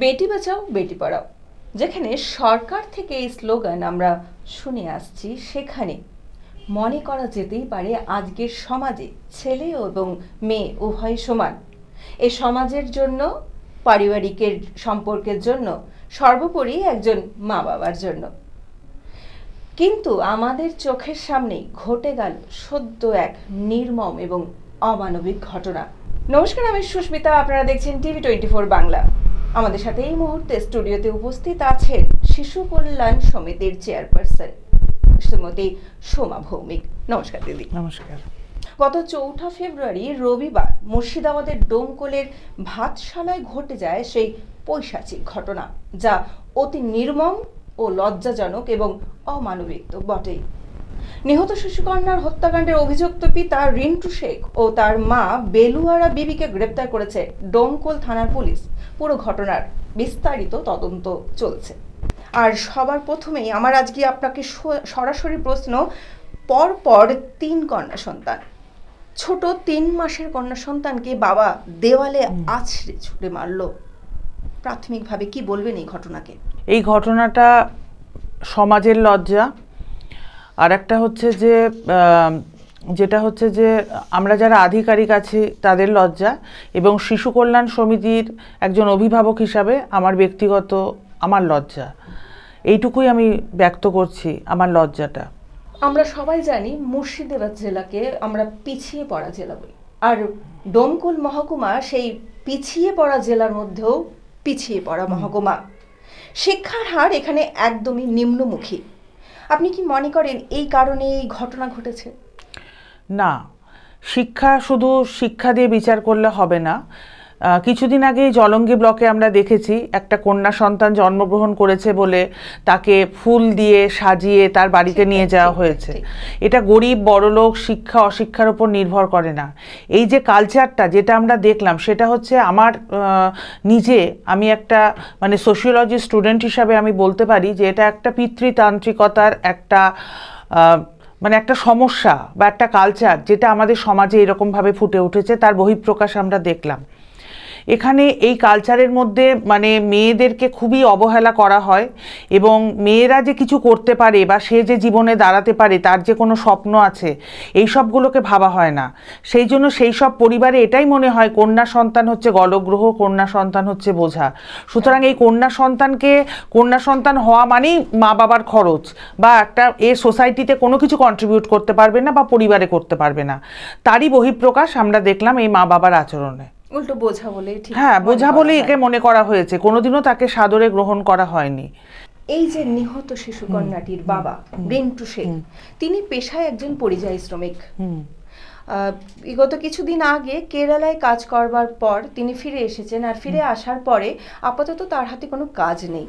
বেটি বাঁচাও, বেটি পড়াও। যেখানে সরকার থেকে এই স্লোগান আমরা শুনে আসছি, সেখানে মনে করা যেতেই পারে আজকের সমাজে ছেলে এবং মেয়ে উভয় সমান। এ সমাজের জন্য, পারিবারিকের সম্পর্কের জন্য, সর্বোপরি একজন মা বাবার জন্য। কিন্তু আমাদের চোখের সামনেই ঘটে গেল সদ্য এক নির্মম এবং অমানবিক ঘটনা। নমস্কার, আমি সুস্মিতা, আপনারা দেখছেন টিভি টোয়েন্টি ফোর বাংলা। আমাদের সাথে এই মুহূর্তে স্টুডিওতে উপস্থিত আছেন শিশু কল্যাণ সমিতির চেয়ারপারসন শ্রীমতী সোমা ভৌমিক। নমস্কার দিদি। নমস্কার। গত চৌঠা ফেব্রুয়ারি রবিবার মুর্শিদাবাদের ডোমকলের ভাতশালায় ঘটে যায় সেই পৈশাচিক ঘটনা যা অতি নির্মম ও লজ্জাজনক এবং অমানবিক তো বটেই। নিহত শিশুকন্যার হত্যাকাণ্ডের অভিযুক্ত পিতা রিন্টু শেখ ও তার মা বেলুয়ারা বিবিকে গ্রেপ্তার করেছে ডোমকল থানার পুলিশ। পুরো ঘটনার বিস্তারিত তদন্ত চলছে। আর সবার প্রথমেই আমার আজকে আপনাকে সরাসরি প্রশ্ন পর পর তিন কন্যা সন্তান। ছোট তিন মাসের কন্যা সন্তানকে বাবা দেওয়ালে আছড়ে ছুটে মারলো। প্রাথমিকভাবে কি বলবেন এই ঘটনাকে? এই ঘটনাটা সমাজের লজ্জা আর একটা হচ্ছে যে যেটা হচ্ছে যে আমরা যারা আধিকারিক আছি তাদের লজ্জা এবং শিশু কল্যাণ সমিতির একজন অভিভাবক হিসাবে আমার ব্যক্তিগত আমার লজ্জা। এইটুকুই আমি ব্যক্ত করছি আমার লজ্জাটা। আমরা সবাই জানি মুর্শিদাবাদ জেলাকে আমরা পিছিয়ে পড়া জেলা বলি। আর ডোমকুল মহকুমা সেই পিছিয়ে পড়া জেলার মধ্যেও পিছিয়ে পড়া মহকুমা। শিক্ষার হার এখানে একদমই নিম্নমুখী। আপনি কি মনে করেন এই কারণে এই ঘটনা ঘটেছে? না। শিক্ষা শুধু শিক্ষা দিয়ে বিচার করলে হবে না। কিছুদিন আগে জলঙ্গি ব্লকে আমরা দেখেছি একটা কন্যা সন্তান জন্মগ্রহণ করেছে বলে তাকে ফুল দিয়ে সাজিয়ে তার বাড়িতে নিয়ে যাওয়া হয়েছে। এটা গরিব বড়লোক শিক্ষা অশিক্ষার উপর নির্ভর করে না। এই যে কালচারটা যেটা আমরা দেখলাম সেটা হচ্ছে আমার নিজে আমি একটা মানে সোশিওলজি স্টুডেন্ট হিসাবে আমি বলতে পারি যে এটা একটা পিতৃতান্ত্রিকতার একটা মানে একটা সমস্যা বা একটা কালচার যেটা আমাদের সমাজে এরকমভাবে ফুটে উঠেছে তার বহিঃপ্রকাশ আমরা দেখলাম। এখানে এই কালচারের মধ্যে মানে মেয়েদেরকে খুবই অবহেলা করা হয় এবং মেয়েরা যে কিছু করতে পারে বা সে যে জীবনে দাঁড়াতে পারে, তার যে কোনো স্বপ্ন আছে, এই সবগুলোকে ভাবা হয় না। সেই জন্য সেই সব পরিবারে এটাই মনে হয় কন্যা সন্তান হচ্ছে গলগ্রহ, কন্যা সন্তান হচ্ছে বোঝা। সুতরাং এই কন্যা সন্তানকে, কন্যা সন্তান হওয়া মানেই মা বাবার খরচ বা একটা এ সোসাইটিতে কোনো কিছু কন্ট্রিবিউট করতে পারবে না বা পরিবারে করতে পারবে না। তারই বহিঃপ্রকাশ আমরা দেখলাম এই মা বাবার আচরণে। উল্টো বোঝা বলে ঠিক হ্যাঁ বোঝা বলে একে মনে করা হয়েছে। কোনোদিনও তাকে সাদরে গ্রহণ করা হয়নি। এই যে নিহত শিশু কন্যাটির বাবা রিন্টু শেখ তিনি পেশায় একজন পরিযায়ী শ্রমিক। বিগত কিছুদিন আগে কেরালায় কাজ করবার পর তিনি ফিরে এসেছেন আর ফিরে আসার পরে আপাতত তার হাতে কোনো কাজ নেই।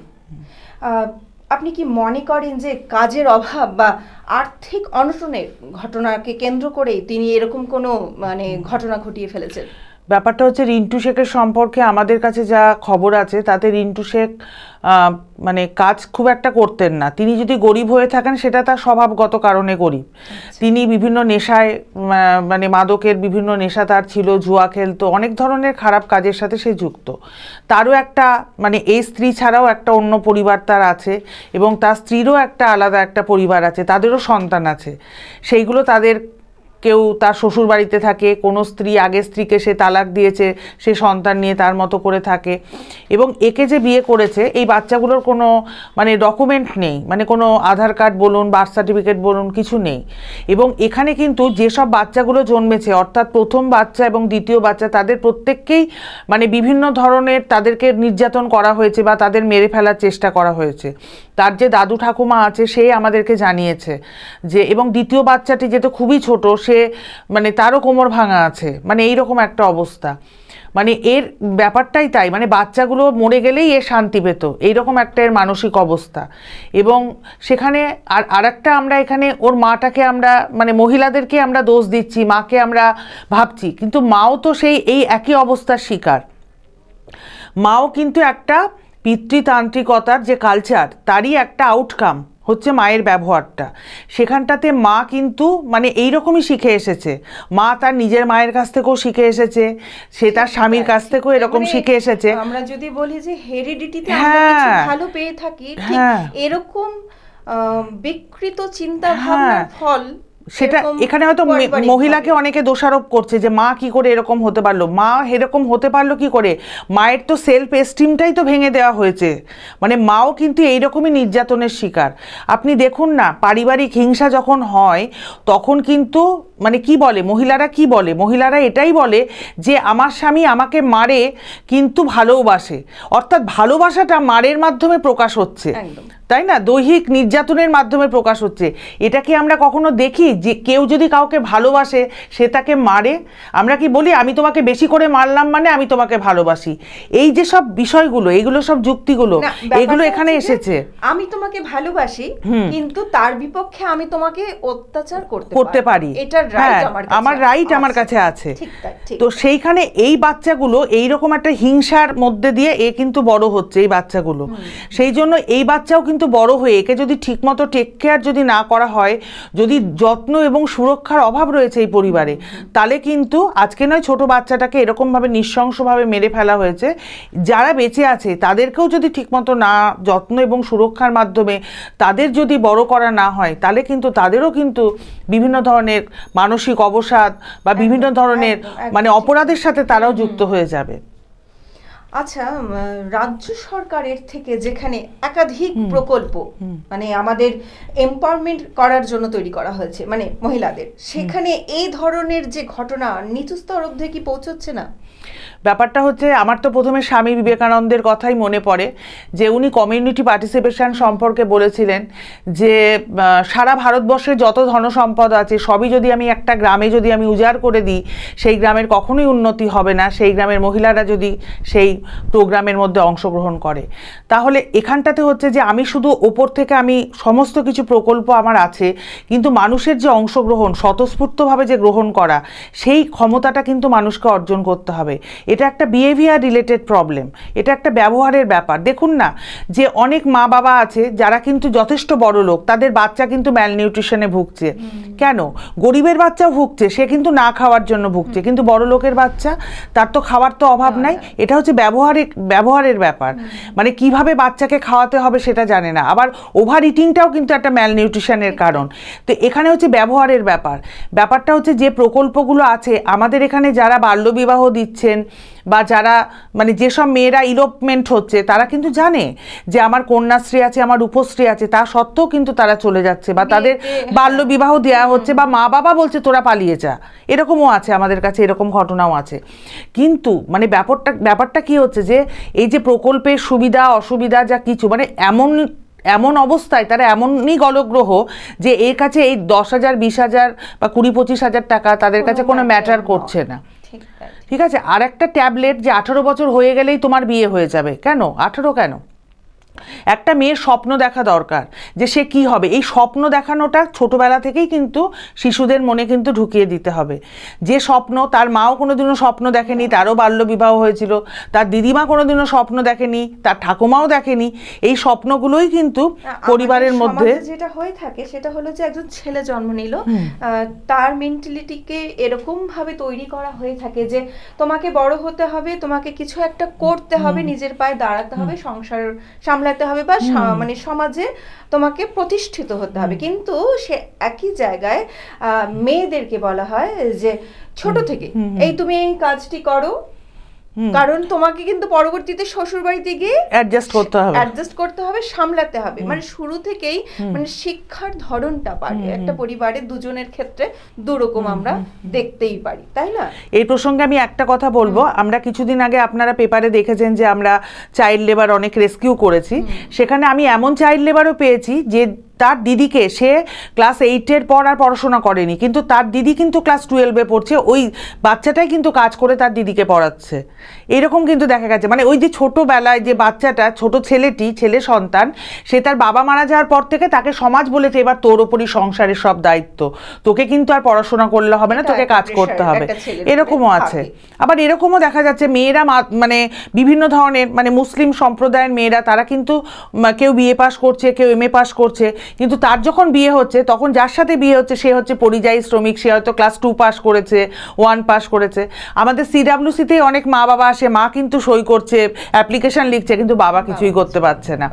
আপনি কি মনে করেন যে কাজের অভাব বা আর্থিক অনটনের ঘটনাকে কেন্দ্র করেই তিনি এরকম কোনো মানে ঘটনা ঘটিয়ে ফেলেছেন? ব্যাপারটা হচ্ছে রিন্টু শেখের সম্পর্কে আমাদের কাছে যা খবর আছে তাতে রিন্টু শেখ মানে কাজ খুব একটা করতেন না। তিনি যদি গরিব হয়ে থাকেন সেটা তার স্বভাবগত কারণে গরিব। তিনি বিভিন্ন নেশায় মানে মাদকের বিভিন্ন নেশা তার ছিল জুয়া খেলতো অনেক ধরনের খারাপ কাজের সাথে সে যুক্ত। তারও একটা মানে এই স্ত্রী ছাড়াও একটা অন্য পরিবার তার আছে এবং তার স্ত্রীরও একটা আলাদা একটা পরিবার আছে তাদেরও সন্তান আছে। সেইগুলো তাদের কেউ তার শ্বশুর বাড়িতে থাকে, কোনো স্ত্রী, আগের স্ত্রীকে সে তালাক দিয়েছে, সে সন্তান নিয়ে তার মতো করে থাকে। এবং একে যে বিয়ে করেছে, এই বাচ্চাগুলোর কোনো মানে ডকুমেন্ট নেই। মানে কোনো আধার কার্ড বলুন বার্থ সার্টিফিকেট বলুন, কিছু নেই। এবং এখানে কিন্তু যেসব বাচ্চাগুলো জন্মেছে, অর্থাৎ প্রথম বাচ্চা এবং দ্বিতীয় বাচ্চা, তাদের প্রত্যেককেই মানে বিভিন্ন ধরনের তাদেরকে নির্যাতন করা হয়েছে বা তাদের মেরে ফেলার চেষ্টা করা হয়েছে। তার যে দাদু ঠাকুমা আছে, সে আমাদেরকে জানিয়েছে যে, এবং দ্বিতীয় বাচ্চাটি যেহেতু খুবই ছোট সে মানে তারও কোমর ভাঙা আছে। মানে এইরকম একটা অবস্থা। মানে এর ব্যাপারটাই তাই। মানে বাচ্চাগুলো মরে গেলেই এ শান্তি পেত। এইরকম একটা এর মানসিক অবস্থা। এবং সেখানে আর, আরেকটা আমরা এখানে, ওর মাটাকে আমরা মানে মহিলাদেরকে আমরা দোষ দিচ্ছি, মাকে আমরা ভাবছি। কিন্তু মাও তো সেই, এই একই অবস্থার শিকার। মাও কিন্তু একটা পিতৃতান্ত্রিকতার যে কালচার তারই একটা আউটকাম হচ্ছে মায়ের ব্যবহারটা সেখানটাতে মা কিন্তু মানে এই রকমই শিখে এসেছে মা তার নিজের মায়ের কাছ থেকেও শিখে এসেছে সে তার স্বামীর কাছ থেকেও এরকম মানে শিখে এসেছে আমরা যদি বলি যে হেরিডিটিতে আমরা হ্যাঁ। কিছু ভালো পেয়ে থাকি ঠিক হ্যাঁ। এরকম বিকৃত চিন্তা ভাবনার হ্যাঁ। ফল সেটা এখানে হয়তো মহিলাকে অনেকে দোষারোপ করছে যে মা কি করে এরকম হতে পারল? মা এরকম হতে পারল কি করে? মায়ের তো সেলফ এস্টিমটাই তো ভেঙে দেওয়া হয়েছে। মানে মাও কিন্তু এইরকমই নির্যাতনের শিকার। আপনি দেখুন না পারিবারিক হিংসা যখন হয় তখন কিন্তু মানে কি বলে মহিলারা কি বলে? মহিলারা এটাই বলে যে আমার স্বামী আমাকে মারে কিন্তু ভালোবাসে। অর্থাৎ ভালোবাসাটা মারের মাধ্যমে প্রকাশ হচ্ছে। তাই না? দৈহিক নির্যাতনের মাধ্যমে প্রকাশ হচ্ছে। এটা কি আমরা কখনো দেখি যে কেউ যদি কাউকে ভালোবাসে সে তাকে মারে? আমরা কি বলি আমি তোমাকে বেশি করে মারলাম মানে আমি তোমাকে ভালোবাসি এই যে সব বিষয়গুলো এইগুলো সব যুক্তিগুলো এগুলো এখানে এসেছে। আমি তোমাকে ভালোবাসি কিন্তু তার বিপক্ষে আমি তোমাকে অত্যাচার করতে করতে পারি। হ্যাঁ, আমার রাইট আমার কাছে আছে। তো সেইখানে এই বাচ্চাগুলো এই রকম একটা হিংসার মধ্যে দিয়ে এ কিন্তু বড় হচ্ছে এই বাচ্চাগুলো। সেই জন্য এই বাচ্চাও কিন্তু বড় হয়ে একে যদি ঠিকমতো টেক কেয়ার যদি না করা হয় যদি যত্ন এবং সুরক্ষার অভাব রয়েছে এই পরিবারে তাহলে কিন্তু আজকে নয় ছোট বাচ্চাটাকে এরকমভাবে নৃশংসভাবে মেরে ফেলা হয়েছে। যারা বেঁচে আছে তাদেরকেও যদি ঠিকমতো না যত্ন এবং সুরক্ষার মাধ্যমে তাদের যদি বড় করা না হয় তাহলে কিন্তু তাদেরও কিন্তু বিভিন্ন ধরনের মানসিক অবসাদ বা বিভিন্ন ধরনের মানে অপরাধের সাথে তারাও যুক্ত হয়ে যাবে। আচ্ছা রাজ্য সরকারের থেকে যেখানে একাধিক প্রকল্প মানে আমাদের এম্পাওয়ারমেন্ট করার জন্য তৈরি করা হয়েছে মানে মহিলাদের সেখানে এই ধরনের যে ঘটনা নিচু স্তর অবধি কি পৌঁছচ্ছে না? ব্যাপারটা হচ্ছে, আমার তো প্রথমে স্বামী বিবেকানন্দের কথাই মনে পড়ে, যে উনি কমিউনিটি পার্টিসিপেশন সম্পর্কে বলেছিলেন যে সারা ভারতবর্ষে যত ধনসম্পদ আছে, সবই যদি আমি একটা গ্রামে যদি আমি উজাড় করে দিই, সেই গ্রামের কখনোই উন্নতি হবে না, সেই গ্রামের মহিলারা যদি সেই প্রোগ্রামের মধ্যে অংশগ্রহণ করে। তাহলে এখানটাতে হচ্ছে যে, আমি শুধু ওপর থেকে আমি সমস্ত কিছু প্রকল্প আমার আছে, কিন্তু মানুষের যে অংশগ্রহণ, স্বতঃস্ফূর্তভাবে যে গ্রহণ করা, সেই ক্ষমতাটা কিন্তু মানুষকে অর্জন করতে হবে। এটা একটা বিহেভিয়ার রিলেটেড প্রবলেম এটা একটা ব্যবহারের ব্যাপার। দেখুন না যে অনেক মা বাবা আছে যারা কিন্তু যথেষ্ট বড় লোক তাদের বাচ্চা কিন্তু ম্যালনিউট্রিশনে ভুগছে। কেন? গরিবের বাচ্চাও ভুগছে সে কিন্তু না খাওয়ার জন্য ভুগছে। কিন্তু বড় লোকের বাচ্চা তার তো খাওয়ার তো অভাব নাই। এটা হচ্ছে ব্যবহারিক ব্যবহারের ব্যাপার। মানে কীভাবে বাচ্চাকে খাওয়াতে হবে সেটা জানে না। আবার ওভার ইটিংটাও কিন্তু একটা ম্যালনিউট্রিশনের কারণ। তো এখানে হচ্ছে ব্যবহারের ব্যাপার। ব্যাপারটা হচ্ছে যে প্রকল্পগুলো আছে আমাদের এখানে যারা বাল্যবিবাহ দিচ্ছেন বা যারা মানে যেসব মেয়েরা ইলোপমেন্ট হচ্ছে তারা কিন্তু জানে যে আমার কন্যাশ্রী আছে আমার উপশ্রী আছে তা সত্ত্বেও কিন্তু তারা চলে যাচ্ছে বা তাদের বিয়েতে, বাল্য বিবাহ দেওয়া হচ্ছে বা মা বাবা বলছে তোরা পালিয়ে যা। এরকমও আছে আমাদের কাছে এরকম ঘটনাও আছে। কিন্তু মানে ব্যাপারটা ব্যাপারটা কি হচ্ছে যে এই যে প্রকল্পের সুবিধা অসুবিধা যা কিছু মানে এমন এমন অবস্থায় তারা এমনই গলগ্রহ যে এর কাছে এই দশ হাজার বিশ হাজার বা কুড়ি পঁচিশ হাজার টাকা তাদের কাছে কোনো ম্যাটার করছে না। ঠিক আছে? আর একটা ট্যাবলেট যে আঠেরো বছর হয়ে গেলেই তোমার বিয়ে হয়ে যাবে। কেন? আঠেরো কেন? একটা মেয়ের স্বপ্ন দেখা দরকার যে সে কি হবে। এই স্বপ্ন দেখানোটা ছোটবেলা থেকেই কিন্তু শিশুদের মনে কিন্তু ঢুকিয়ে দিতে হবে। যে স্বপ্ন তার মাও কোনোদিনও স্বপ্ন দেখেনি তারও বাল্য বিবাহ হয়েছিল তার দিদিমা কোনোদিনও স্বপ্ন দেখেনি তার ঠাকুমাও দেখেনি এই স্বপ্নগুলোই কিন্তু পরিবারের মধ্যে যেটা হয়ে থাকে সেটা হলো যে একজন ছেলে জন্ম নিল। তার মেন্টালিটিকে এরকম ভাবে তৈরি করা হয়ে থাকে যে তোমাকে বড় হতে হবে তোমাকে কিছু একটা করতে হবে নিজের পায়ে দাঁড়াতে হবে সংসার সামলাতে হবে বা মানে সমাজে তোমাকে প্রতিষ্ঠিত হতে হবে। কিন্তু সে একই জায়গায় আহ, মেয়েদেরকে বলা হয় যে ছোট থেকে এই তুমি এই কাজটি করো কারণ তোমাকে কিন্তু পরবর্তীতে শ্বশুর বাড়িতে গিয়ে অ্যাডজাস্ট করতে হবে। অ্যাডজাস্ট করতে হবে সামলাতে হবে। মানে শুরু থেকেই মানে শিক্ষার ধরনটা পারে। একটা পরিবারে দুজনের ক্ষেত্রে দুরকম আমরা দেখতেই পারি তাই না? এই প্রসঙ্গে আমি একটা কথা বলব। আমরা কিছুদিন আগে আপনারা পেপারে দেখেছেন যে আমরা চাইল্ড লেবার অনেক রেস্কিউ করেছি। সেখানে আমি এমন চাইল্ড লেবারও পেয়েছি যে তার দিদিকে সে ক্লাস এইটের পর আর পড়াশোনা করেনি কিন্তু তার দিদি কিন্তু ক্লাস টুয়েলভে পড়ছে ওই বাচ্চাটাই কিন্তু কাজ করে তার দিদিকে পড়াচ্ছে। এরকম কিন্তু দেখা গেছে মানে ওই যে ছোটোবেলায় যে বাচ্চাটা ছোট ছেলেটি ছেলে সন্তান সে তার বাবা মারা যাওয়ার পর থেকে তাকে সমাজ বলেছে এবার তোর ওপরই সংসারের সব দায়িত্ব। তোকে কিন্তু আর পড়াশোনা করলে হবে না তোকে কাজ করতে হবে। এরকমও আছে। আবার এরকমও দেখা যাচ্ছে মেয়েরা মা- মানে বিভিন্ন ধরনের মানে মুসলিম সম্প্রদায়ের মেয়েরা তারা কিন্তু কেউ বিএ পাস করছে কেউ এম এ পাস করছে। কিন্তু তার যখন বিয়ে হচ্ছে, তখন যার সাথে বিয়ে হচ্ছে, সে হচ্ছে পরিযায়ী শ্রমিক, সে হয়তো ক্লাস টু পাস করেছে ওয়ান পাস করেছে। আমাদের সিডাব্লিউসিতে অনেক মা বাবা আসে, মা কিন্তু সই করছে অ্যাপ্লিকেশান লিখছে, কিন্তু বাবা কিছুই করতে পারছে না।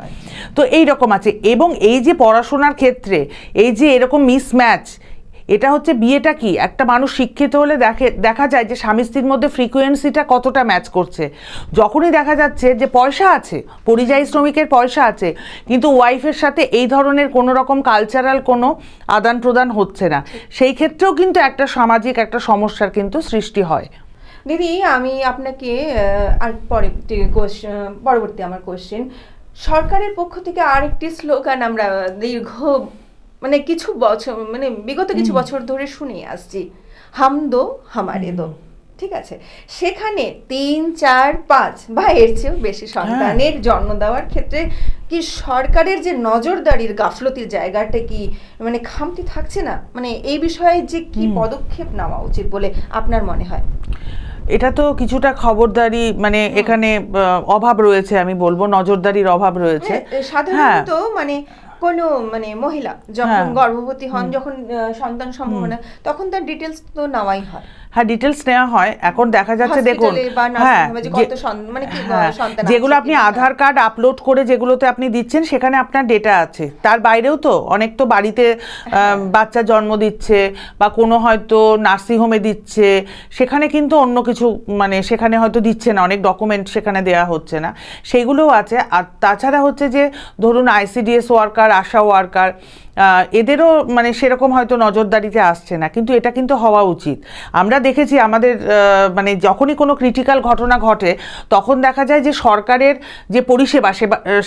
তো এই রকম আছে। এবং এই যে পড়াশোনার ক্ষেত্রে, এই যে এরকম মিসম্যাচ এটা হচ্ছে বিয়েটা কি? একটা মানুষ শিক্ষিত হলে দেখে, দেখা যায় যে স্বামী স্ত্রীর মধ্যে ফ্রিকোয়েন্সিটা কতটা ম্যাচ করছে। যখনই দেখা যাচ্ছে যে পয়সা আছে, পরিযায়ী শ্রমিকের পয়সা আছে, কিন্তু ওয়াইফের সাথে এই ধরনের কোনো রকম কালচারাল কোনো আদান প্রদান হচ্ছে না। সেই ক্ষেত্রেও কিন্তু একটা সামাজিক, একটা সমস্যার কিন্তু সৃষ্টি হয়। দিদি, আমি আপনাকে আর পরে পরবর্তী আমার কোয়েশ্চেন সরকারের পক্ষ থেকে আরেকটি স্লোগান আমরা দীর্ঘ মানে কিছু বছর মানে বিগত কিছু বছর ধরে শুনে আসছি হামদো হামারে দো ঠিক আছে? সেখানে তিন চার পাঁচ বা এর চেয়েও বেশি সন্তানের জন্ম দেওয়ার ক্ষেত্রে কি সরকারের যে নজরদারির গাফলতির জায়গাটা কি মানে খামতি থাকছে না? মানে এই বিষয়ে যে কি পদক্ষেপ নেওয়া উচিত বলে আপনার মনে হয়? এটা তো কিছুটা খবরদারি মানে এখানে অভাব রয়েছে আমি বলব নজরদারির অভাব রয়েছে। হ্যাঁ, সাধারণত মানে কোনো মানে মহিলা যখন হ্যাঁ। গর্ভবতী হন যখন সন্তান সম্ভাবনা তখন তার ডিটেলস তো নেওয়াই হয়। হ্যাঁ ডিটেলস নেওয়া হয়। এখন দেখা যাচ্ছে দেখুন হ্যাঁ মানে হ্যাঁ, যেগুলো আপনি আধার কার্ড আপলোড করে যেগুলোতে আপনি দিচ্ছেন সেখানে আপনার ডেটা আছে। তার বাইরেও তো অনেক তো বাড়িতে আহ, বাচ্চা জন্ম দিচ্ছে বা কোনো হয়তো নার্সিং হোমে দিচ্ছে সেখানে কিন্তু অন্য কিছু মানে সেখানে হয়তো দিচ্ছে না অনেক ডকুমেন্ট সেখানে দেয়া হচ্ছে না। সেগুলোও আছে। আর তাছাড়া হচ্ছে যে ধরুন আইসিডিএস ওয়ার্কার আশা ওয়ার্কার এদেরও মানে সেরকম হয়তো নজরদারিতে আসছে না, কিন্তু এটা কিন্তু হওয়া উচিত। আমরা দেখেছি আমাদের মানে যখনই কোনো ক্রিটিক্যাল ঘটনা ঘটে, তখন দেখা যায় যে সরকারের যে পরিষেবা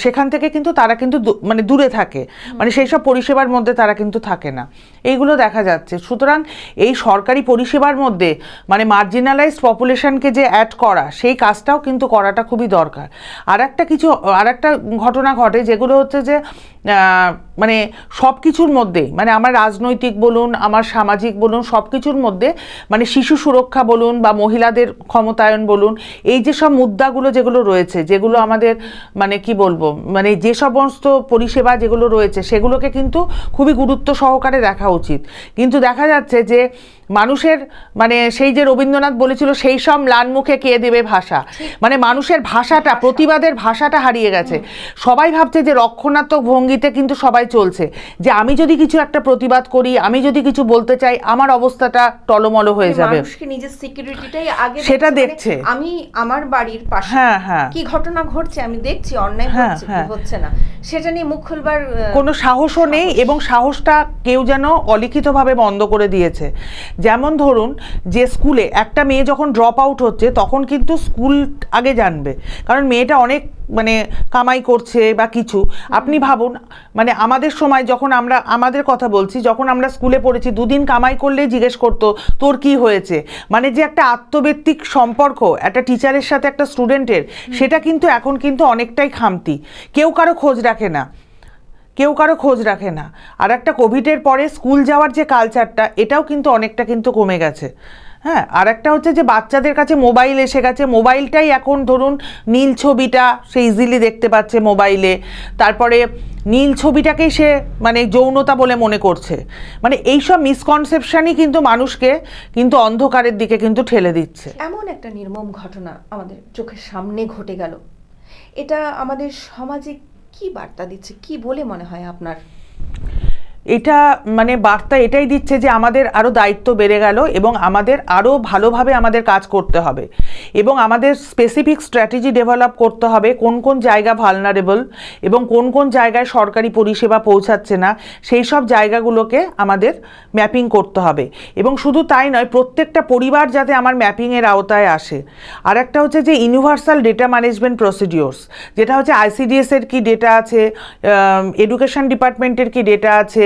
সেখান থেকে কিন্তু তারা কিন্তু মানে দূরে থাকে। মানে সেই সব পরিষেবার মধ্যে তারা কিন্তু থাকে না। এইগুলো দেখা যাচ্ছে। সুতরাং এই সরকারি পরিষেবার মধ্যে মানে মার্জিনালাইজড পপুলেশনকে যে অ্যাড করা, সেই কাজটাও কিন্তু করাটা খুবই দরকার। আর একটা কিছু আর একটা ঘটনা ঘটে, যেগুলো হচ্ছে যে মানে সব কিছুর মধ্যে মানে আমার রাজনৈতিক বলুন, আমার সামাজিক বলুন সব কিছুর মধ্যে মানে শিশু সুরক্ষা বলুন বা মহিলাদের ক্ষমতায়ন বলুন, এই যে সব মুদ্রাগুলো যেগুলো রয়েছে, যেগুলো আমাদের মানে কি বলব মানে যে সমস্ত পরিষেবা যেগুলো রয়েছে, সেগুলোকে কিন্তু খুবই গুরুত্ব সহকারে দেখা উচিত। কিন্তু দেখা যাচ্ছে যে মানুষের মানে সেই যে রবীন্দ্রনাথ বলেছিল সেই সব ম্লান মুখে কে দেবে ভাষা? মানে মানুষের ভাষাটা প্রতিবাদের ভাষাটা হারিয়ে গেছে। সবাই ভাবছে যে রক্ষণাত্মক ভঙ্গিতে কিন্তু সবাই চলছে। যে আমি যদি কিছু একটা প্রতিবাদ করি আমি যদি কিছু বলতে চাই আমার অবস্থাটা টলমল হয়ে যাবে। নিজের সিকিউরিটিটাই আগে সেটা মানে দেখছে। আমি আমার বাড়ির পাশে হ্যাঁ হ্যাঁ। কি ঘটনা ঘটছে আমি দেখছি অন্যায় হ্যাঁ। হচ্ছে না। সেটা নিয়ে মুখ খুলবার কোনো সাহসও নেই এবং সাহসটা কেউ যেন অলিখিতভাবে বন্ধ করে দিয়েছে। যেমন ধরুন যে স্কুলে একটা মেয়ে যখন ড্রপ আউট হচ্ছে তখন কিন্তু স্কুল আগে জানবে। কারণ মেয়েটা অনেক মানে কামাই করছে বা কিছু। আপনি ভাবুন মানে আমাদের সময় যখন আমরা আমাদের কথা বলছি যখন আমরা স্কুলে পড়েছি দুদিন কামাই করলেই জিজ্ঞেস করতো তোর কি হয়েছে? মানে যে একটা আত্মব্যক্তিক সম্পর্ক একটা টিচারের সাথে একটা স্টুডেন্টের সেটা কিন্তু এখন কিন্তু অনেকটাই খামতি। কেউ কারও খোঁজ রাখে না। কেউ কারও খোঁজ রাখে না। আর একটা কোভিডের পরে স্কুল যাওয়ার যে কালচারটা এটাও কিন্তু অনেকটা কিন্তু কমে গেছে। হ্যাঁ আর একটা হচ্ছে যে বাচ্চাদের কাছে মোবাইল এসে গেছে। মোবাইলটাই এখন ধরুন নীল ছবিটা সে ইজিলি দেখতে পাচ্ছে মোবাইলে তারপরে নীল ছবিটাকেই সে মানে যৌনতা বলে মনে করছে। মানে এইসব মিসকনসেপশনই কিন্তু মানুষকে কিন্তু অন্ধকারের দিকে কিন্তু ঠেলে দিচ্ছে। এমন একটা নির্মম ঘটনা আমাদের চোখের সামনে ঘটে গেল। এটা আমাদের সমাজে কি বার্তা দিচ্ছে? কি বলে মনে হয় আপনার? এটা মানে বার্তা এটাই দিচ্ছে যে আমাদের আরও দায়িত্ব বেড়ে গেল এবং আমাদের আরও ভালোভাবে আমাদের কাজ করতে হবে। এবং আমাদের স্পেসিফিক স্ট্র্যাটেজি ডেভেলপ করতে হবে কোন কোন জায়গা ভালনারেবল এবং কোন কোন জায়গায় সরকারি পরিষেবা পৌঁছাচ্ছে না, সেই সব জায়গাগুলোকে আমাদের ম্যাপিং করতে হবে। এবং শুধু তাই নয়, প্রত্যেকটা পরিবার যাতে আমার ম্যাপিংয়ের আওতায় আসে। আর একটা হচ্ছে যে ইউনিভার্সাল ডেটা ম্যানেজমেন্ট প্রসিডিওর্স যেটা হচ্ছে আইসিডিএস এর কি ডেটা আছে এডুকেশন ডিপার্টমেন্টের কি ডেটা আছে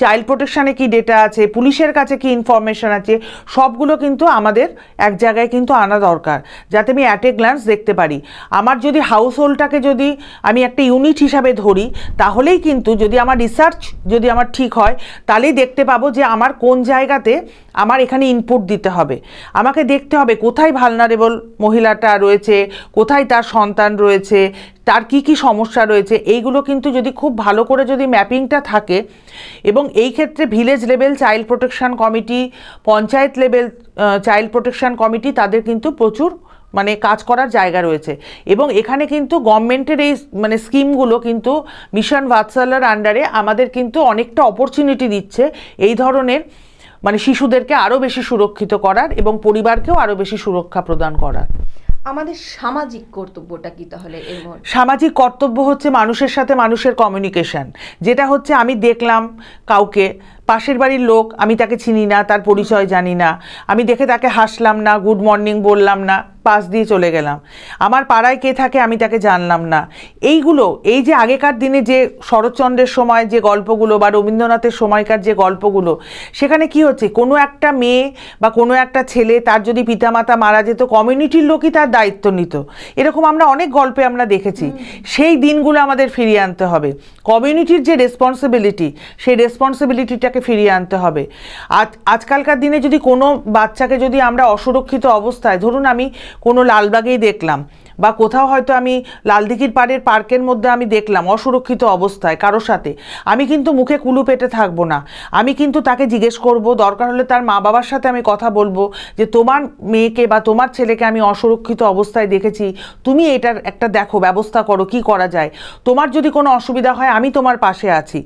চাইল্ড প্রোটেকশানে কি ডেটা আছে? পুলিশের কাছে কি ইনফরমেশন আছে? সবগুলো কিন্তু আমাদের এক জায়গায় কিন্তু আনা দরকার। যাতে আমি অ্যাট এ গ্ল্যান্স দেখতে পারি। আমার যদি হাউস হোল্ডটাকে যদি আমি একটা ইউনিট হিসাবে ধরি, তাহলেই কিন্তু যদি আমার রিসার্চ যদি আমার ঠিক হয়, তাহলেই দেখতে পাবো যে আমার কোন জায়গাতে আমার এখানে ইনপুট দিতে হবে। আমাকে দেখতে হবে কোথায় ভালনারেবল মহিলাটা রয়েছে, কোথায় তার সন্তান রয়েছে, তার কি কি সমস্যা রয়েছে, এইগুলো কিন্তু যদি খুব ভালো করে যদি ম্যাপিংটা থাকে এবং এই ক্ষেত্রে village level child protection committee panchayat level child protection committee তাদের কিন্তু প্রচুর মানে কাজ করার জায়গা রয়েছে। এবং এখানে কিন্তু গভর্নমেন্টের এই মানে স্কিমগুলো কিন্তু মিশন ভাৎসালার আন্ডারে আমাদের কিন্তু অনেকটা অপরচুনিটি দিচ্ছে এই ধরনের মানে শিশুদেরকে আরও বেশি সুরক্ষিত করার এবং পরিবারকেও আরও বেশি সুরক্ষা প্রদান করার। আমাদের সামাজিক কর্তব্যটা কি তাহলে সামাজিক কর্তব্য হচ্ছে মানুষের সাথে মানুষের কমিউনিকেশন যেটা হচ্ছে আমি দেখলাম কাউকে পাশের বাড়ির লোক আমি তাকে চিনি না তার পরিচয় জানি না। আমি দেখে তাকে হাসলাম না গুড মর্নিং বললাম না পাশ দিয়ে চলে গেলাম। আমার পাড়ায় কে থাকে আমি তাকে জানলাম না। এইগুলো এই যে আগেকার দিনে যে শরৎচন্দ্রের সময় যে গল্পগুলো বা রবীন্দ্রনাথের সময়কার যে গল্পগুলো সেখানে কি হচ্ছে? কোনো একটা মেয়ে বা কোনো একটা ছেলে তার যদি পিতামাতা মারা যেত কমিউনিটির লোকই তার দায়িত্ব নিত। এরকম আমরা অনেক গল্পে আমরা দেখেছি। সেই দিনগুলো আমাদের ফিরিয়ে আনতে হবে। কমিউনিটির যে রেসপন্সিবিলিটি সেই রেসপন্সিবিলিটিটাকে ফিরিয়ে আনতে হবে। আজ, আজকালকার দিনে যদি কোনো বাচ্চাকে যদি আমরা অসুরক্ষিত অবস্থায়, ধরুন আমি কোনো লালবাগেই দেখলাম, বা কোথাও হয়তো আমি লালদিঘির পাড়ের পার্কের মধ্যে আমি দেখলাম অসুরক্ষিত অবস্থায় কারোর সাথে, আমি কিন্তু মুখে কুলু পেটে থাকব না। আমি কিন্তু তাকে জিজ্ঞেস করব, দরকার হলে তার মা বাবার সাথে আমি কথা বলব যে, তোমার মেয়েকে বা তোমার ছেলেকে আমি অসুরক্ষিত অবস্থায় দেখেছি, তুমি এটার একটা দেখো, ব্যবস্থা করো, কি করা যায়? তোমার যদি কোনো অসুবিধা হয়, আমি তোমার পাশে আছি।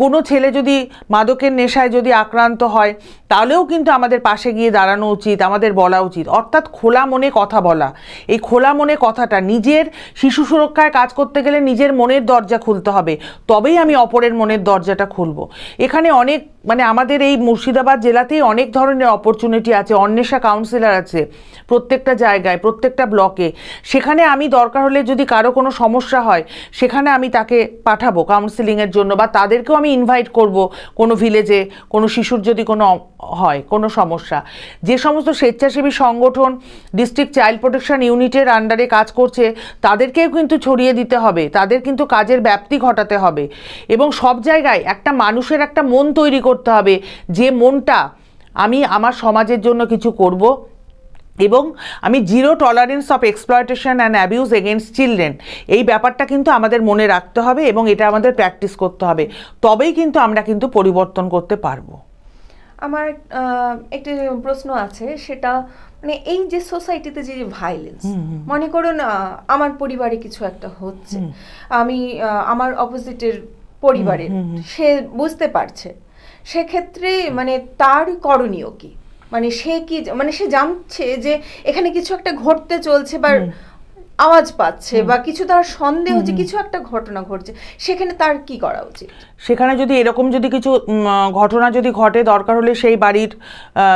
কোনো ছেলে যদি মাদকের নেশায় যদি আক্রান্ত হয়, তাহলেও কিন্তু আমাদের পাশে গিয়ে দাঁড়ানো উচিত, আমাদের বলা উচিত। অর্থাৎ খোলা মনে কথা বলা। এই খোলা মনে কথাটা নিজের শিশু সুরক্ষায় কাজ করতে গেলে নিজের মনের দরজা খুলতে হবে। তবেই আমি অপরের মনের দরজাটা খুলব। এখানে অনেক মানে আমাদের এই মুর্শিদাবাদ জেলাতেই অনেক ধরনের অপরচুনিটি আছে, অন্বেষা কাউন্সিলার আছে প্রত্যেকটা জায়গায়, প্রত্যেকটা ব্লকে সেখানে আমি দরকার হলে যদি কারও কোনো সমস্যা হয়, সেখানে আমি তাকে পাঠাবো কাউন্সিলিংয়ের জন্য বা তাদেরকেও আমি ইনভাইট করব কোনো ভিলেজে কোনো শিশুর যদি কোনো হয়, কোনো সমস্যা। যে সমস্ত স্বেচ্ছাসেবী সংগঠন ডিস্ট্রিক্ট চাইল্ড প্রোটেকশন ইউনিটের আন্ডারে কাজ করছে, তাদেরকেও কিন্তু ছড়িয়ে দিতে হবে, তাদের কিন্তু কাজের ব্যাপ্তি ঘটাতে হবে। এবং সব জায়গায় একটা মানুষের একটা মন তৈরি করতে হবে, যে মনটা আমি আমার সমাজের জন্য কিছু করব এবং আমি zero tolerance of exploitation and abuse against children এই ব্যাপারটা কিন্তু আমাদের মনে রাখতে হবে এবং এটা আমাদের প্র্যাকটিস করতে হবে। তবেই কিন্তু আমরা কিন্তু পরিবর্তন করতে পারব। আমার একটি প্রশ্ন আছে সেটা মানে এই যে সোসাইটিতে যে ভাইলেন্স মনে করুন আমার পরিবারে কিছু একটা হচ্ছে আমি আমার অপোজিটের পরিবারের সে বুঝতে পারছে সেক্ষেত্রে মানে তার করণীয় কি? মানে সে কি মানে সে জানছে যে এখানে কিছু একটা ঘটতে চলছে বা আওয়াজ পাচ্ছে বা কিছু তার সন্দেহ যে কিছু একটা ঘটনা ঘটছে সেখানে তার কি করা উচিত? সেখানে যদি এরকম যদি কিছু ঘটনা যদি ঘটে দরকার হলে সেই বাড়ির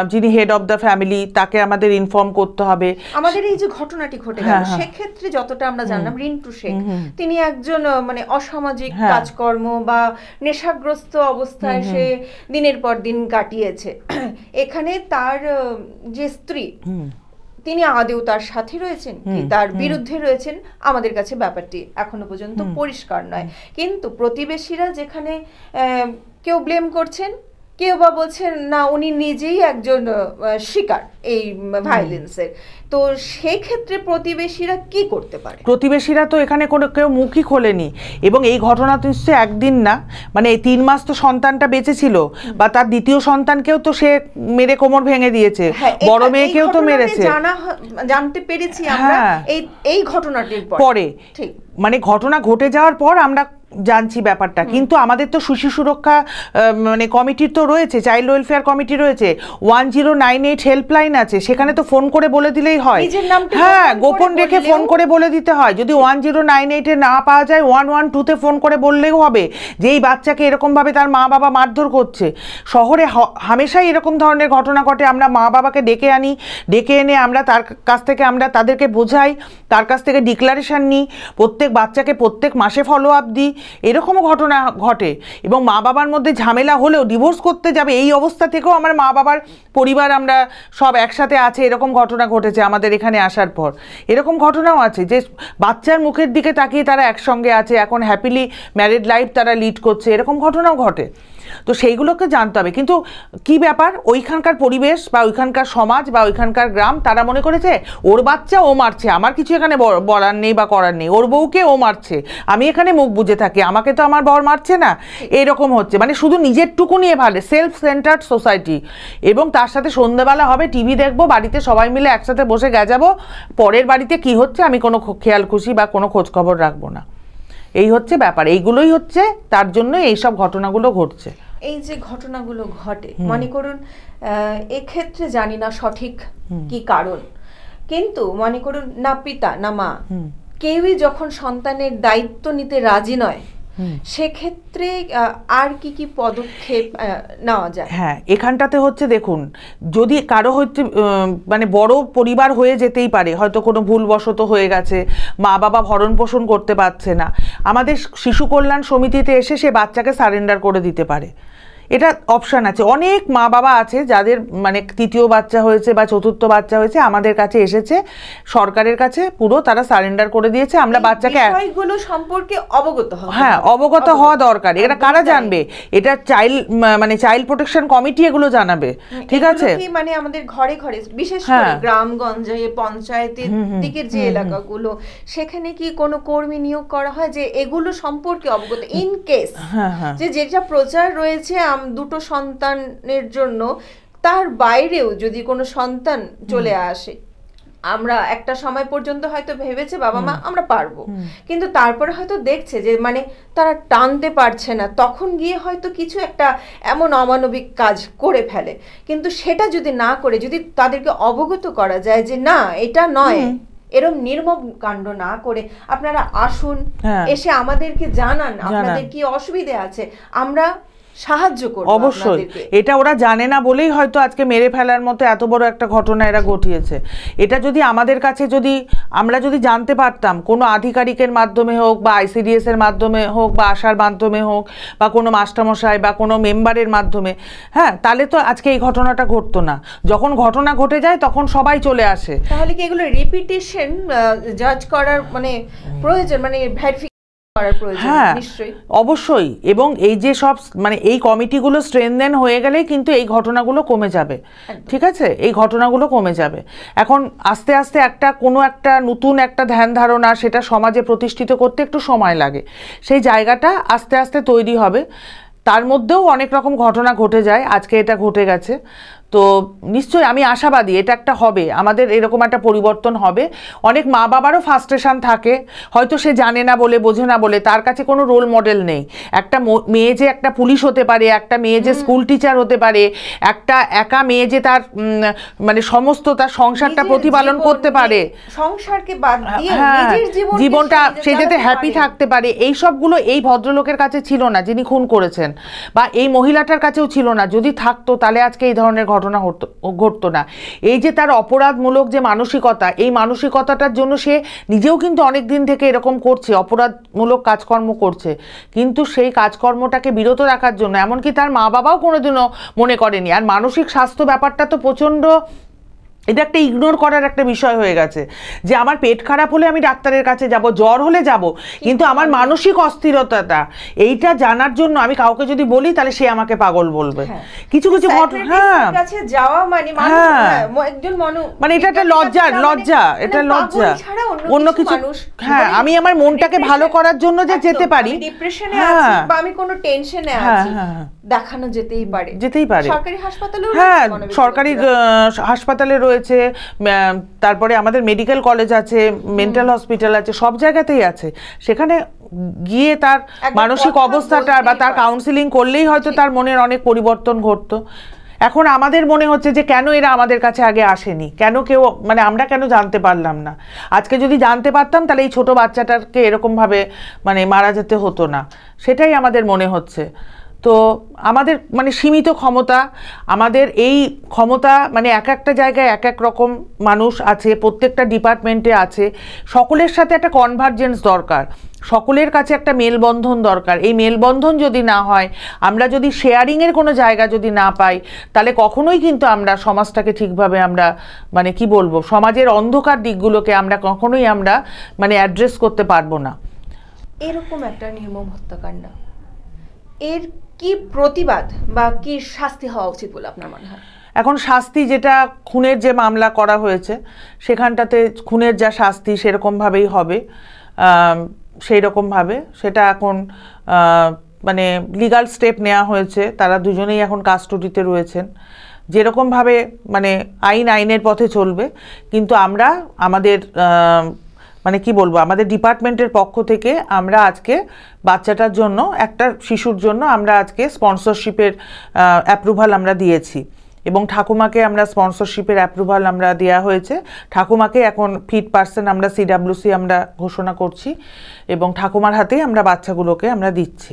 যিনি হেড অফ দ্য ফ্যামিলি তাকে আমাদের ইনফর্ম করতে হবে। আমাদের এই যে ঘটনাটি ঘটে গেল হ্যাঁ, হ্যাঁ। সেক্ষেত্রে যতটা আমরা জানলাম রিন্টু শেখ তিনি একজন মানে অসামাজিক হ্যাঁ। কাজকর্ম বা নেশাগ্রস্ত অবস্থায় সে দিনের পর দিন কাটিয়েছে। এখানে তার যে স্ত্রী তিনি আদেও তার সাথে রয়েছেন কি তার বিরুদ্ধে রয়েছেন। আমাদের কাছে ব্যাপারটি এখনও পর্যন্ত পরিষ্কার নয়। কিন্তু প্রতিবেশীরা যেখানে কেউ ব্লেম করছেন কেউ বা বলছেন না উনি নিজেই একজন শিকার এই ভাইলেন্সের তো সেই ক্ষেত্রে প্রতিবেশীরা কি করতে পারে? প্রতিবেশীরা তো এখানে কোনো কেউ মুখই খোলেনি। এবং এই ঘটনা তো নিশ্চয়ই একদিন না। মানে এই তিন মাস তো সন্তানটা বেঁচে ছিল বা তার দ্বিতীয় সন্তানকেও তো সে মেরে কোমর ভেঙে দিয়েছে। হ্যাঁ, বড় মেয়েকেও তো মেরেছে। জানা জানতে পেরেছি আমরা। হ্যাঁ। এই এই ঘটনাটির পরে। ঠিক। মানে ঘটনা ঘটে যাওয়ার পর আমরা জানছি ব্যাপারটা। কিন্তু আমাদের তো শিশু সুরক্ষা মানে কমিটির তো রয়েছে চাইল্ড ওয়েলফেয়ার কমিটি রয়েছে one zero nine eight helpline আছে সেখানে তো ফোন করে বলে দিলেই হয়। হ্যাঁ গোপন রেখে ফোন করে বলে দিতে হয়। যদি ওয়ান জিরো নাইন এইটে না পাওয়া যায় ওয়ান ওয়ান টুতে ফোন করে বললেও হবে। যে এই বাচ্চাকে এরকমভাবে তার মা বাবা মারধর করছে শহরে হ- হামেশাই এরকম ধরনের ঘটনা ঘটে। আমরা মা বাবাকে ডেকে আনি ডেকে এনে আমরা তার কাছ থেকে আমরা তাদেরকে বোঝাই তার কাছ থেকে ডিক্লারেশন নিই। প্রত্যেক বাচ্চাকে প্রত্যেক মাসে ফলো আপ দিই। এরকমও ঘটনা ঘটে এবং মা বাবার মধ্যে ঝামেলা হলেও ডিভোর্স করতে যাবে এই অবস্থা থেকেও আমার মা বাবার পরিবার আমরা সব একসাথে আছে, এরকম ঘটনা ঘটেছে আমাদের এখানে আসার পর। এরকম ঘটনাও আছে যে বাচ্চার মুখের দিকে তাকিয়ে তারা একসঙ্গে আছে, এখন হ্যাপিলি ম্যারিড লাইফ তারা লিড করছে, এরকম ঘটনাও ঘটে। তো সেইগুলোকে জানতে হবে। কিন্তু কি ব্যাপার? ওইখানকার পরিবেশ বা ওইখানকার সমাজ বা ওইখানকার গ্রাম, তারা মনে করেছে, ওর বাচ্চা ও মারছে। আমার কিছু এখানে বলার নেই বা করার নেই। ওর বউকে ও মারছে। আমি এখানে মুখ বুজে থাকি। আমাকে তো আমার বর মারছে না। এরকম হচ্ছে। মানে শুধু নিজেরটুকু নিয়ে ভালো। Self centred society. এবং তার সাথে সন্ধ্যেবেলা হবে, টিভি দেখব, বাড়িতে সবাই মিলে একসাথে বসে গেজাবো। পরের বাড়িতে কি হচ্ছে, আমি কোনো খেয়াল খুশি বা কোনো খোঁজখবর রাখব না। এই হচ্ছে ব্যাপার এইগুলোই হচ্ছে তার জন্য এইসব ঘটনাগুলো ঘটছে। এই যে ঘটনাগুলো ঘটে মনে করুন এক্ষেত্রে জানি না সঠিক কি কারণ কিন্তু মনে করুন না পিতা না মা কেউই যখন সন্তানের দায়িত্ব নিতে রাজি নয় সেক্ষেত্রে আর কি কি পদক্ষেপ নেওয়া যায়? হ্যাঁ এখানটাতে হচ্ছে দেখুন যদি কারও হচ্ছে মানে বড় পরিবার হয়ে যেতেই পারে হয়তো কোনো ভুলবশত হয়ে গেছে মা বাবা ভরণ পোষণ করতে পারছে না আমাদের শিশু কল্যাণ সমিতিতে এসে সে বাচ্চাকে সারেন্ডার করে দিতে পারে। এটা অপশান আছে। অনেক মা বাবা আছে যাদের মানে তৃতীয় বাচ্চা হয়েছে বা চতুর্থ বাচ্চা হয়েছে আমাদের কাছে এসেছে সরকারের কাছে পুরো তারা সারেন্ডার করে দিয়েছে আমরা বাচ্চাকে বিষয়গুলো সম্পর্কে অবগত হ্যাঁ অবগত হওয়া দরকার। এটা কারা জানবে? এটা চাইল্ড মানে চাইল্ড প্রোটেকশন কমিটি এগুলো জানাবে। ঠিক আছে? মানে আমাদের ঘরে ঘরে বিশেষ করে হ্যাঁ। গ্রামগঞ্জে পঞ্চায়েতের দিকের যে এলাকাগুলো সেখানে কি কোনো কর্মী নিয়োগ করা হয় যে এগুলো সম্পর্কে অবগত? ইন কেস হ্যাঁ হ্যাঁ। যে যেটা প্রচার রয়েছে দুটো সন্তানের জন্য তার বাইরেও যদি কোনো সন্তান চলে আসে আমরা একটা সময় পর্যন্ত হয়তো ভেবেছে বাবা মা আমরা পারব। কিন্তু তারপরে হয়তো দেখছে যে মানে তারা টানতে পারছে না। তখন গিয়ে হয়তো কিছু একটা এমন অমানবিক কাজ করে ফেলে। কিন্তু সেটা যদি না করে যদি তাদেরকে অবগত করা যায় যে না এটা নয়। এরম নির্মম কাণ্ড না করে আপনারা আসুন হ্যাঁ। এসে আমাদেরকে জানান। আপনাদের কি অসুবিধে আছে? আমরা সাহায্য করব অবশ্যই। এটা ওরা জানে না বলেই হয়তো আজকে মেরে ফেলার মতো এত বড় একটা ঘটনা এরা ঘটিয়েছে। এটা যদি আমাদের কাছে যদি আমরা যদি জানতে পারতাম কোনো আধিকারিকের মাধ্যমে হোক বা আইসিডিএস এর মাধ্যমে হোক বা আশার মাধ্যমে হোক বা কোনো মাস্টারমশাই বা কোনো মেম্বারের মাধ্যমে হ্যাঁ তাহলে তো আজকে এই ঘটনাটা ঘটতো না। যখন ঘটনা ঘটে যায় তখন সবাই চলে আসে। তাহলে কি এগুলো রিপিটেশন জাজ করার মানে প্রয়োজন? মানে হ্যাঁ অবশ্যই। এবং এই যে সব মানে এই কমিটিগুলো স্ট্রেনদেন হয়ে গেলেই কিন্তু এই ঘটনাগুলো কমে যাবে। ঠিক আছে? এই ঘটনাগুলো কমে যাবে। এখন আস্তে আস্তে একটা কোনো একটা নতুন একটা ধ্যান ধারণা সেটা সমাজে প্রতিষ্ঠিত করতে একটু সময় লাগে। সেই জায়গাটা আস্তে আস্তে তৈরি হবে। তার মধ্যেও অনেক রকম ঘটনা ঘটে যায়। আজকে এটা ঘটে গেছে। তো নিশ্চয়ই আমি আশাবাদী এটা একটা হবে। আমাদের এরকম একটা পরিবর্তন হবে। অনেক মা বাবারও ফার্স্ট্রেশন থাকে। হয়তো সে জানে না বলে বোঝে না বলে তার কাছে কোনো রোল মডেল নেই। একটা মেয়ে যে একটা পুলিশ হতে পারে একটা মেয়ে যে স্কুল টিচার হতে পারে একটা একা মেয়ে যে তার মানে সমস্ত তার সংসারটা প্রতিপালন করতে পারে। সংসারকে বাদ দিয়ে হ্যাঁ জীবনটা সে যাতে হ্যাপি থাকতে পারে এই সবগুলো এই ভদ্রলোকের কাছে ছিল না যিনি খুন করেছেন। বা এই মহিলাটার কাছেও ছিল না যদি থাকতো তাহলে আজকে এই ধরনের ঘটনা হতো, ঘটতো না। এই যে তার অপরাধমূলক যে মানসিকতা, এই মানসিকতাটার জন্য সে নিজেও কিন্তু অনেক দিন থেকে এরকম করছে, অপরাধমূলক কাজকর্ম করছে। কিন্তু সেই কাজকর্মটাকে বিরত রাখার জন্য, এমনকি তার মা বাবাও কোনোদিনও মনে করেনি। আর মানসিক স্বাস্থ্য ব্যাপারটা তো প্রচণ্ড এটা একটা ইগনোর করার একটা বিষয় হয়ে গেছে। যে আমার পেট খারাপ হলে আমি ডাক্তারের কাছে যাব জ্বর হলে যাব কিন্তু আমার মানসিক অস্থিরতাটা এইটা জানার জন্য আমি কাউকে যদি বলি তাহলে সে আমাকে পাগল বলবে। হ্যাঁ। কিছু কিছু হ্যাঁ। কাছে যাওয়া মানে হ্যাঁ। হ্যাঁ, একজন মানে এটা একটা লজ্জা লজ্জা এটা লজ্জা। অন্য কিছু হ্যাঁ আমি আমার মনটাকে ভালো করার জন্য যে যেতে পারি। ডিপ্রেশনে। আছি বা আমি কোনো টেনশনে আছি। দেখানো যেতেই পারে। যেতেই পারে। সরকারি হাসপাতালেও হ্যাঁ সরকারি হাসপাতালে রয়েছে। আহ, তারপরে আমাদের মেডিকেল কলেজ আছে মেন্টাল হসপিটাল আছে সব জায়গাতেই আছে। সেখানে গিয়ে তার মানসিক অবস্থাটা বা তার। কাউন্সিলিং করলেই হয়তো তার মনের অনেক পরিবর্তন ঘটতো। এখন আমাদের মনে হচ্ছে যে কেন এরা আমাদের কাছে আগে আসেনি? কেন কেউ মানে আমরা কেন জানতে পারলাম না? আজকে যদি জানতে পারতাম তাহলে এই ছোট বাচ্চাটাকে এরকমভাবে মানে মারা যেতে হতো না। সেটাই আমাদের মনে হচ্ছে। তো আমাদের মানে সীমিত ক্ষমতা, আমাদের এই ক্ষমতা মানে এক একটা জায়গায় এক এক রকম মানুষ আছে, প্রত্যেকটা ডিপার্টমেন্টে আছে, সকলের সাথে একটা কনভার্জেন্স দরকার, সকলের কাছে একটা মেলবন্ধন দরকার। এই মেলবন্ধন যদি না হয়, আমরা যদি শেয়ারিংয়ের কোনো জায়গা যদি না পাই, তাহলে কখনোই কিন্তু আমরা সমাজটাকে ঠিকভাবে আমরা মানে কি বলব, সমাজের অন্ধকার দিকগুলোকে আমরা কখনোই আমরা মানে অ্যাড্রেস করতে পারব না। এরকম একটা নির্মম হত্যাকাণ্ড। এর কি প্রতিবাদ বা কি শাস্তি হওয়া উচিত বলে আপনার মনে হয়? এখন শাস্তি যেটা খুনের যে মামলা করা হয়েছে, সেখানটাতে খুনের যা শাস্তি সেরকমভাবেই হবে। সেই রকমভাবে সেটা এখন মানে লিগাল স্টেপ নেওয়া হয়েছে। তারা দুজনেই এখন কাস্টডিতে রয়েছেন। যেরকমভাবে মানে আইন আইনের পথে চলবে, কিন্তু আমরা আমাদের মানে কি বলব, আমাদের ডিপার্টমেন্টের পক্ষ থেকে আমরা আজকে বাচ্চাটার জন্য, একটা শিশুর জন্য আমরা আজকে স্পন্সরশিপের অ্যাপ্রুভাল আমরা দিয়েছি। এবং ঠাকুমাকে আমরা স্পন্সরশিপের অ্যাপ্রুভাল আমরা দেওয়া হয়েছে। ঠাকুমাকে এখন ফিট পার্সন আমরা সিডাব্লিউসি আমরা ঘোষণা করছি এবং ঠাকুমার হাতেই আমরা বাচ্চাগুলোকে আমরা দিচ্ছি।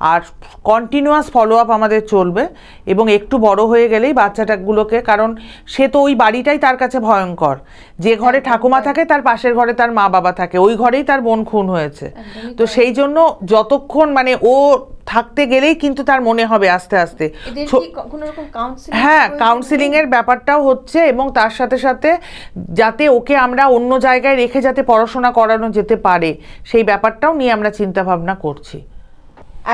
আর কন্টিনিউয়াস ফলো আপ আমাদের চলবে এবং একটু বড় হয়ে গেলেই বাচ্চাটাগুলোকে কারণ সে তো ওই বাড়িটাই তার কাছে ভয়ঙ্কর। যে ঘরে ঠাকুমা থাকে তার পাশের ঘরে তার মা বাবা থাকে। ওই ঘরেই তার বোন খুন হয়েছে। তো সেই জন্য যতক্ষণ মানে ও থাকতে গেলেই কিন্তু তার মনে হবে আস্তে আস্তে। হ্যাঁ কাউন্সিলিং এর ব্যাপারটাও হচ্ছে এবং তার সাথে সাথে যাতে ওকে আমরা অন্য জায়গায় রেখে যাতে পড়াশোনা করানো যেতে পারে সেই ব্যাপারটাও নিয়ে আমরা চিন্তা ভাবনা করছি।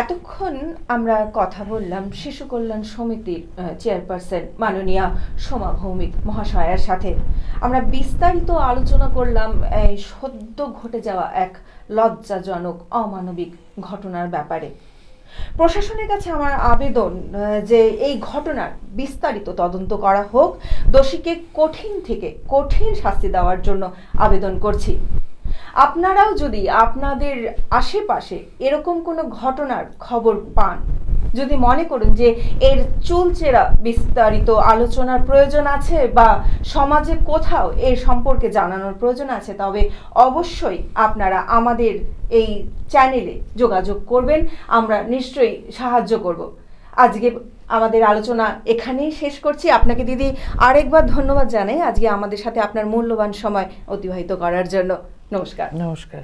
এতক্ষণ আমরা কথা বললাম শিশু কল্যাণ সমিতির চেয়ারপারসন মাননীয়া সোমা ভৌমিক মহাশয়ার সাথে। আমরা বিস্তারিত আলোচনা করলাম এই সদ্য ঘটে যাওয়া এক লজ্জাজনক অমানবিক ঘটনার ব্যাপারে। প্রশাসনের কাছে আমার আবেদন যে এই ঘটনার বিস্তারিত তদন্ত করা হোক, দোষীকে কঠিন থেকে কঠিন শাস্তি দেওয়ার জন্য আবেদন করছি। আপনারাও যদি আপনাদের আশেপাশে এরকম কোনো ঘটনার খবর পান, যদি মনে করুন যে এর চুলচেরা বিস্তারিত আলোচনার প্রয়োজন আছে বা সমাজে কোথাও এর সম্পর্কে জানানোর প্রয়োজন আছে, তবে অবশ্যই আপনারা আমাদের এই চ্যানেলে যোগাযোগ করবেন। আমরা নিশ্চয়ই সাহায্য করব। আজকে আমাদের আলোচনা এখানেই শেষ করছি। আপনাকে দিদি আরেকবার ধন্যবাদ জানাই আজকে আমাদের সাথে আপনার মূল্যবান সময় অতিবাহিত করার জন্য। নমস্কার। নমস্কার।